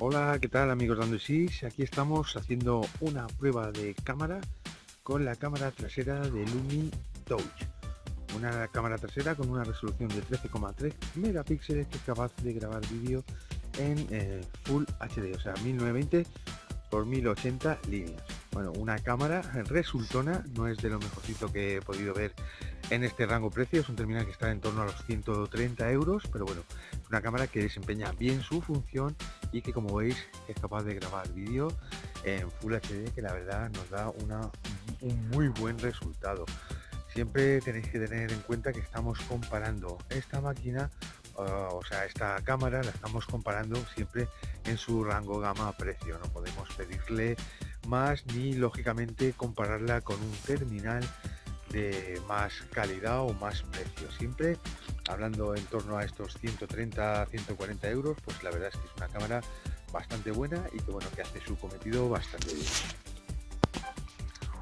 Hola, ¿qué tal amigos de Android Aquí estamos haciendo una prueba de cámara con la cámara trasera de Lumin Touch. Una cámara trasera con una resolución de 13,3 megapíxeles que es capaz de grabar vídeo en eh, Full HD, o sea 1920 por 1080 líneas. Bueno, una cámara resultona, no es de lo mejorcito que he podido ver en este rango precio, es un terminal que está en torno a los 130 euros, pero bueno, una cámara que desempeña bien su función y que como veis es capaz de grabar vídeo en Full HD, que la verdad nos da una, un muy buen resultado. Siempre tenéis que tener en cuenta que estamos comparando esta máquina Ah, o sea, esta cámara la estamos comparando siempre en su rango gama precio. No podemos pedirle más ni lógicamente compararla con un terminal de más calidad o más precio. Siempre hablando en torno a estos 130, 140 euros, pues la verdad es que es una cámara bastante buena y que bueno, que hace su cometido bastante bien.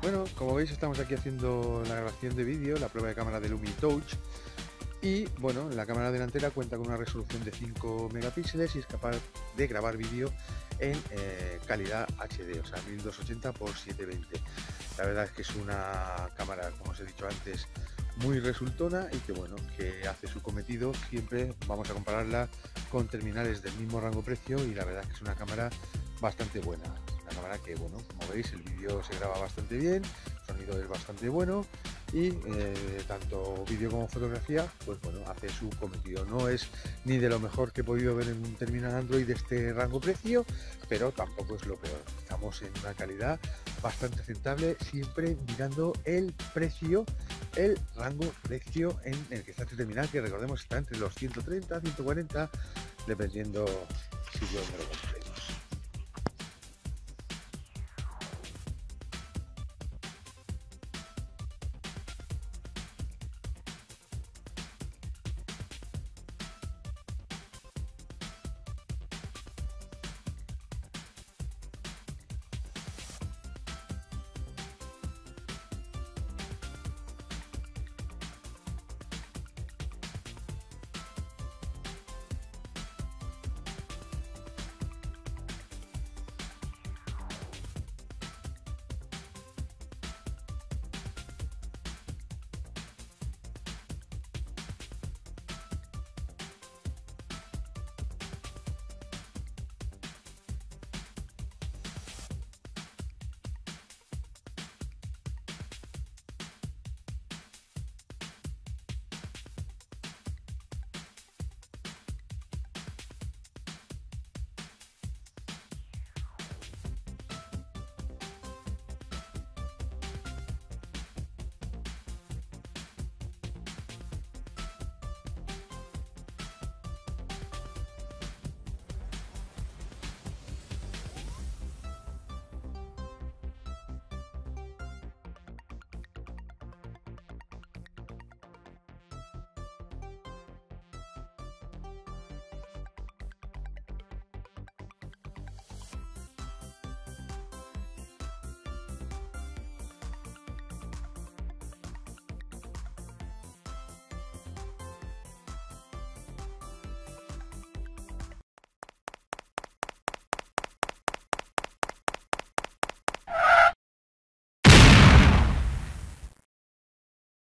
Bueno, como veis estamos aquí haciendo la grabación de vídeo, la prueba de cámara de Lumi Touch y bueno, la cámara delantera cuenta con una resolución de 5 megapíxeles y es capaz de grabar vídeo en eh, calidad HD, o sea 1280 x 720. La verdad es que es una cámara, como os he dicho antes, muy resultona y que bueno, que hace su cometido. Siempre vamos a compararla con terminales del mismo rango precio y la verdad es que es una cámara bastante buena. Una cámara que bueno, como veis el vídeo se graba bastante bien, el sonido es bastante bueno y eh, tanto vídeo como fotografía, pues bueno, hace su cometido. No es ni de lo mejor que he podido ver en un terminal Android de este rango precio, pero tampoco es lo peor. Estamos en una calidad bastante aceptable, siempre mirando el precio, el rango precio en el que está este terminal, que recordemos está entre los 130, 140, dependiendo si yo me lo.